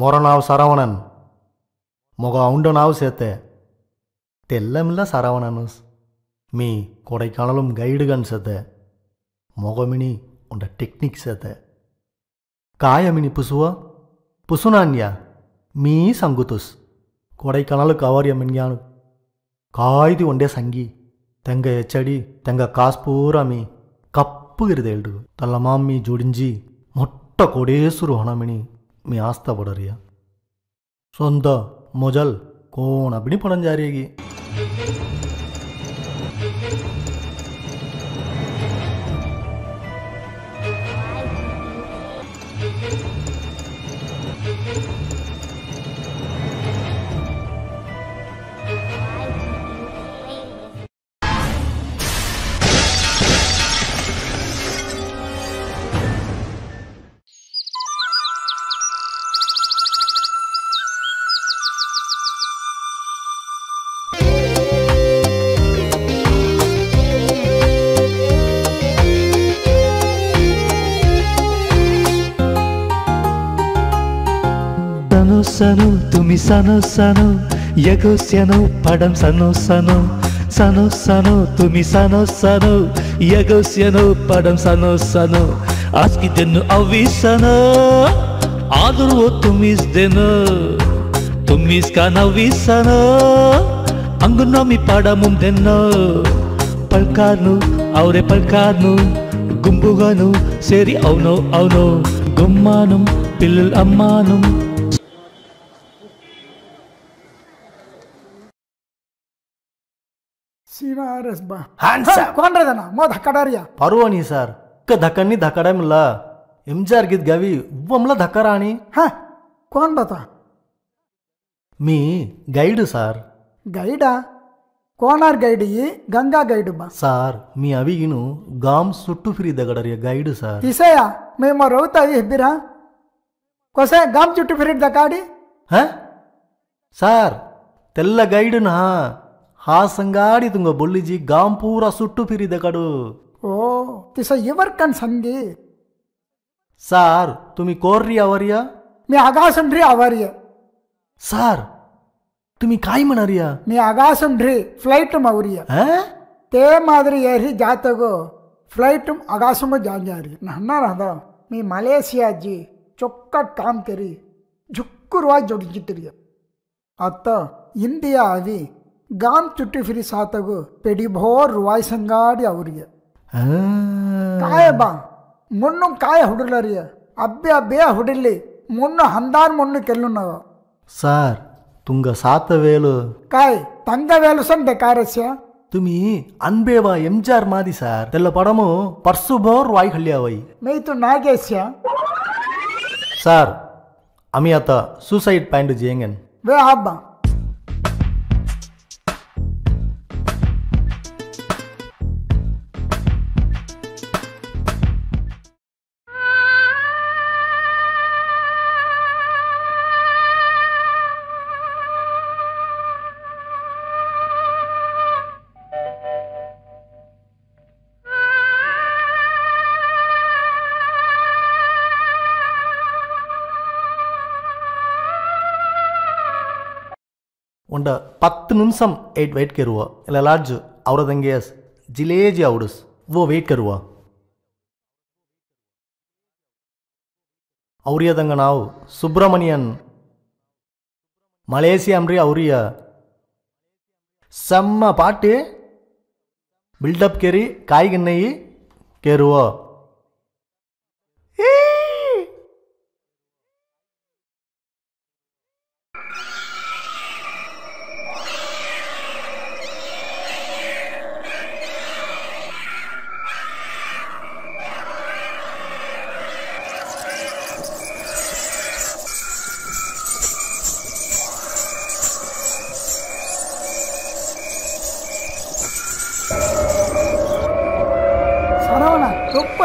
மொரணாவ் சரவணன். మొగ ఉండు నావు సేతే తెల్లమిల్ల சரவணனுస్ మీ కొడైకానలం గైడ్గన్ సేతే మొగమిని ఉండ టెక్నిక్ సేతే కాయమిని పుసువ పుసునాన్య మీ సంగుతుస్ கொடைக்கானல் கவாரியம் என்ஞானு காய்தி ஒண்டே சங்கி. தெங்க எச்சடி தெங்க காசு பூராமி கப்புகிறது எழுடு தள்ளமாம்மி ஜுடிஞ்சி. மொட்ட கொடேசுரு ஹணமினி మీ ఆస్థ పడరియా సొంత మొజల్ కోణ అబ్బిని పడం జారేగి సను తుమి సను సను ఎగుస్యను పడం సను సను సను సను తుమి సను సను ఎగుస్యను పడం సను సను ಆಸ್ಕಿದ್ದೆನ್ನು ಅವಿಸನು ಆದರೂ ತುಂಬಿಸ್ದೆನು ತುಂಬಿಸ್ಕ ನವ್ವಿಸನು ಅಂಗು ನಮ್ಮಿ ಪಾಡ ಮುಂದೆನ್ನು ಪಲ್ಕಾರ್ನು ಅವರೇ పల్కార్ను గుంపుగాను సేరి అవునో అవునో గుమ్మాను పిల్లలు అమ్మాను ಶಿವಾರಸ್ ಬಾ ಕೊಂಡ್ರದನ ಮೋ ಧಕ್ಕಡಾರಿಯ ಪರ್ವನಿ ಸರ್ ಕ ಧಕಣ್ಣಿ ಧಕಡಮಿಲ್ಲ ಎಂಜಾರ್ ಗಿದ್ ಗವಿ ಉವ್ವಮ್ಲ ಧಕರಾಣಿ ಹ కొండత మీ గైడు సార్ గైడా కోనార్ గైడ్ గంగా గైడ్ బా సార్ మీ అవిగిను గామ్ సుట్టు ఫ్రీ దగడరి గైడ్ సార్ ఇసేయా మేము రౌతా ఇబ్బిరా కొసే గామ్ చుట్టు ఫిరి దకాడి సార్ తెల్ల గైడునా हा संगाडी तुंग बोल्लीजी गाम पूरा सुट्टू फिरिद कडू ಓ ತಿಸ ಇವರ್ ಕಣ್ ಸಂದಿ ಸಾರ್ तुम्ही कोर री आवर्य मी आगासन रे आवर्य सार तुम्ही काय म्हणारिया मी आगासन रे फ्लाईट मौर्य ಹಾ ते मादरी एरी जातगो फ्लाईट आगासम जांजारी ನನ್ನ ಅದ ಮೀ ಮಲೇಸಿಯಾ ಜಿ ಚೊಕ್ಕ ಕಾಮ್ ತೆರಿ ಜುಕ್ಕುರುವ ಜೊಡಿಜಿತಿರಿಯ ಅತ್ತ ಇಂಡಿಯಾ ಅವಿ గామ్ చుట్టూ ఫిరి సాతగు పెడి భోర్ రువాయ్ సంగాడి ಅವರಿಗೆ ಆ. ಕಾಯ ಬಾ ಮುನ್ನು ಕಾಯ ಹುಡುಲರಿಯ ಅಬ್ಬೆ ಅಬ್ಬೆ ಹುಡಿಲಿ ಮುನ್ನು ಹಂದಾರ್ ಮುನ್ನು ಕೆಲ್ಲುನ್ನವ ಸಾರ್ ತುಂಗ ಸಾತವೇಲು ಕಾಯ್ ತಂಗ ವೇಲುಸನ್ ಡೆಕಾರಸ್ಯ ತುಮಿ ಅನ್ಬೇವ ಎಂಜಾರ್ ಮಾದಿ sir ತೆಲ್ಲ ಪಡಮು purse bore Y ಹಳ್ಳಿಯವೈ ಮೇಯ್ತು ನಾಗೇಸ್ಯ sir ಅಮಿ ಆತ ಸೂಸೈಡ್ ಪಾಯಿಂಟ್ ಜೇಂಗನ್ ವೇ ಹಬ್ಬ ಒಂಡ ಪತ್ತು ನಿಮಿಷಂ ಏಟ್ ವೇಟ್ ಕೆರುವ ಇಲ್ಲ ಲಾಡ್ಜ್ ಅವರದಂಗೆ ಜಿಲೇಜಿ ಔಡುಸ್ ಓ ವೇಟ್ ಕೆರುವ ಅವ್ರಿಯದಂಗ ನಾವು ಸುಬ್ರಮಣಿಯನ್ ಮಲೇಸಿಯಂ ರೀ ಅವ್ರಿಯ ಸಮ್ಮ ಪಾಟಿ ಬಿಲ್ಡಪ್ ಕೆರಿ ಕಾಯಿಗೆನ್ನಯಿ ಕೆರುವ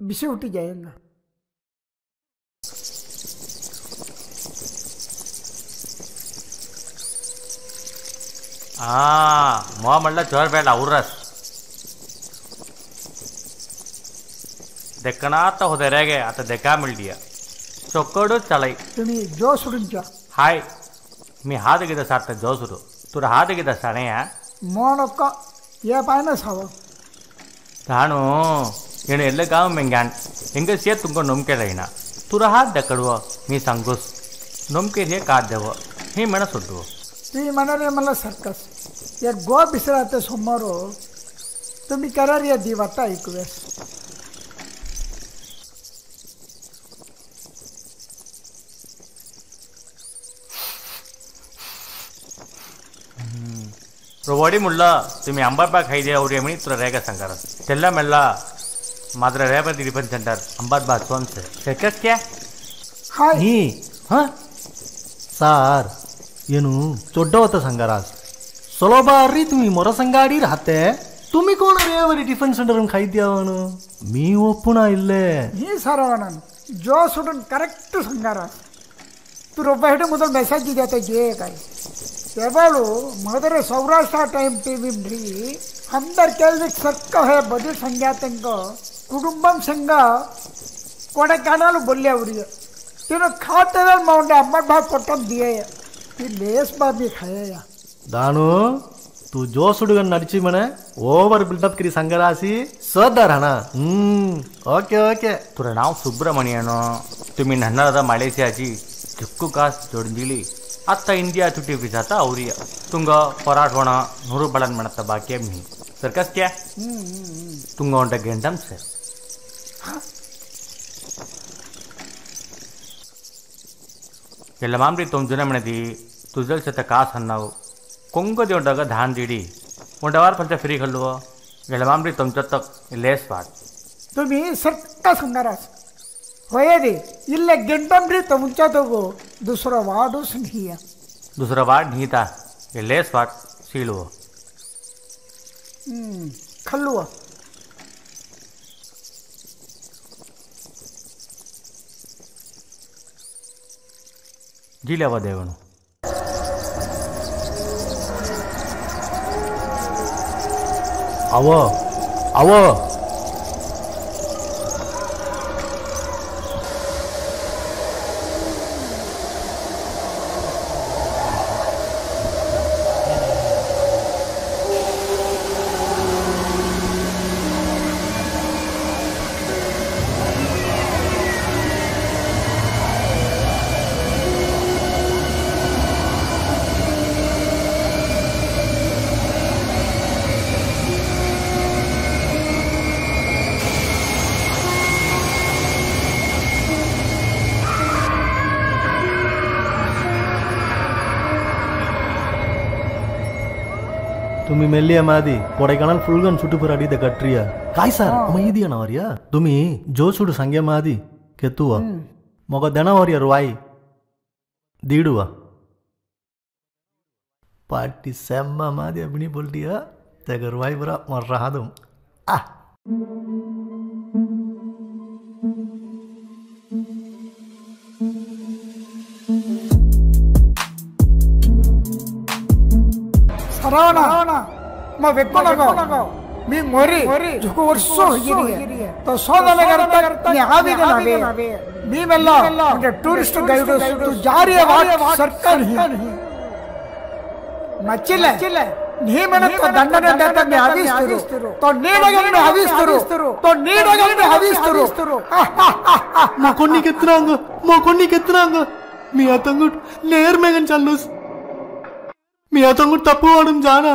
ಬಿಸಿ ಹುಟ್ಟಿ ಜಯಂಗ ಆ ಮೋ ಮಳ್ಳ ಚೋರ್ಬೇಡ ಅವ್ರಸ್ ದೆಕ್ಕನಾತ ಹೋದರೆಗೆ ಆತ ದೆಕ್ಕ ಮಿಳ್ಡಿಯ ಚೊಕ್ಕಡು ಚಲೈ तुम्ही जो सुडूंच्या ಹಾಯ್ मी ಹಾದಗಿದ ಸಾರ್ತ ಜೋಸುರು ತುರ ಹಾದಗಿದ ಸಣೆಯ मोनक्क ये पायनस हवं ತಾನು ಏನು ಎಲ್ಲ ಗಾವ್ ಮೆಂಗ್ಯಾನ್ ಹೆಂಗ ಸೇ ತುಂಬ ನೊಮ್ಕೆಳೈನ ತುರ ಹಾದ್ ದಕ್ಕಡುವ ನೀ ಸಂಗುಸ್ ನೊಮ್ಕೆ ಹೇ ಕಾದ್ದೆವ ಹೀ ಮೆಣ ಸುಡ್ಡುವ तुम्ही म्हणाले मला सर्कस या गो बिसराते समोर तुम्ही करार या दिवाता ऐकूयास रोवाडी म्हणलं तुम्ही अंबाबा खायदे ಅವ್ರು ಎಮಣಿ ತುರ ರೇಗ ಸಂಗಾರ ತೆಲ್ಲ ಮೆಲ್ಲ માત્ર રહ્યા પર રિફન સેન્ટર અમદાવાદ સોન છે સેટસ ક્યાં ಹಾಯ್ ನೀ ಹಾಂ ಸಾರ್ ಏನು ದೊಡ್ಡವತ ಸಂಗರಾಜ್ ಸೊಲಭ ರೀ ತುಮಿ ಮೊರ ಸಂಗಾಡಿ ರಾತೆ तुम्ही कोण रे वरी टिफ़िन सेंटर खायद्या मी ಒಪ್ಪುಣ ಇಲ್ಲೇ ಈ ಸರ ನಾನು ಜೋ ಸುಡನ್ ಕರೆಕ್ಟ್ ಸಂಗಾರ तू रब्बा हेटे ಮೊದಲು ಮೆಸೇಜ್ ಇದೆ ಅಂತ ಜೇಕಾಯ್ ಎವಳು ಮೊದಲು ಸೌರಾಷ್ಟ್ರ ಟೈಮ್ ಟಿವಿ ಅಂದರ್ ಕೇಳಿದ ಸರ್ಕ ಹೇ ಬದು ಸಂಜ್ಞಾತಂಕ कुंब संघ कोना बोलिया तीन खाते मे अम्म दिया दानू तू जोसुड़ नड़ची मने ओवर बिल्डअप करी संगरासी सदर है हम्म ओके ओके। तुरा नाम सुब्रमण्यनो तुम्ही नन्ना मलेशिया जी चुक्कु कास जोड़ इंडिया छुट्टी भी जाता औरिया पराठ नूर बलन मनता बाकी सर कस क्या? तुंगा उनका सर ಎಲ್ಲ ಮಾಮ್ರಿ ತೊಮ್ ಜುನ ಮೆಣದಿ ತುಜಲ್ ಸತ ಕಾಸ್ ಹನ್ನಾವು ಕೊಂಗದಿ ಒಂಡಾಗ ಧಾನ್ ದಿಡಿ ಒಂಡವಾರ ಪಂಚ ಫ್ರೀ ಕಲ್ಲುವ ಎಲ್ಲ ಮಾಮ್ರಿ ತೊಮ್ ಜೊತ್ತ ಲೇಸ್ ವಾಟ್ तुम्ही सर्क संगारास होय रे इल्ले ಗೆಂಡಂಬ್ರಿ तुमच्या तगो दुसरं वाडूस नाही दुसरं वाट निहिता हे लेस वाट सीळव खल्लुव ගිලව දෙවනු. අව අව ತುಮಿ ಮೆಲ್ಲಿಯ ಮಾದಿ ಕೊಡೆಗಾನಲ್ ಫುಲ್ಗನ್ ಸುಟುಪುರ ಅಡಿದ ಕಟ್ರಿಯ ಕಾಯ್ ಸಾರ್ ಅಮ್ಮ ಇದೆಯಣ ಅವರಿಯ ತುಮಿ ಜೋಸುಡು ಸಂಗೆ ಮಾದಿ ಕೆತ್ತುವ ಮೊಗ ದಣ ಅವರಿಯ ರುವಾಯಿ ದೀಡುವ ಪಾಟಿ ಸೆಮ್ಮ ಮಾದಿ ಅಭಿಣಿ ಬೊಲ್ಟಿಯ ತೆಗ ರುವಾಯಿ ಬರ ಮರ್ರ ಹಾದು ಆ ರಾವಣ ಮ ವಿಜ್ಞಾನಗ ಮೀ ಮೊರಿ ಜುಕು ವರ್ಷ ಹಿರಿಯ ತೋ ಸೋದಲಗರ್ತ ಆವಿದ ನಾವೇ ನೀವೆಲ್ಲ ಟೂರಿಸ್ಟ್ ಗೈಡ್ ಜಾರಿಯ ಸರ್ಕಾರ ಮಚ್ಚಿಲ್ಲ ನೀವೆನಕ್ಕೆ ದಂಡನೆ ದಂಡನೆ ಹವಿಸ್ತಿರು ತೋ ನೀಡಗಳನ್ನು ಹವಿಸ್ತಿರು ತೋ ನೀಡಗಳನ್ನು ಹವಿಸ್ತಿರು మా కొన్ని కెత్తినాంగు మా కొన్ని కెత్తినాంగు మీ అతంగుడు లేరు మేగన్ చల్లూసు మీ అతను కూడా తప్పు వాడు జానా?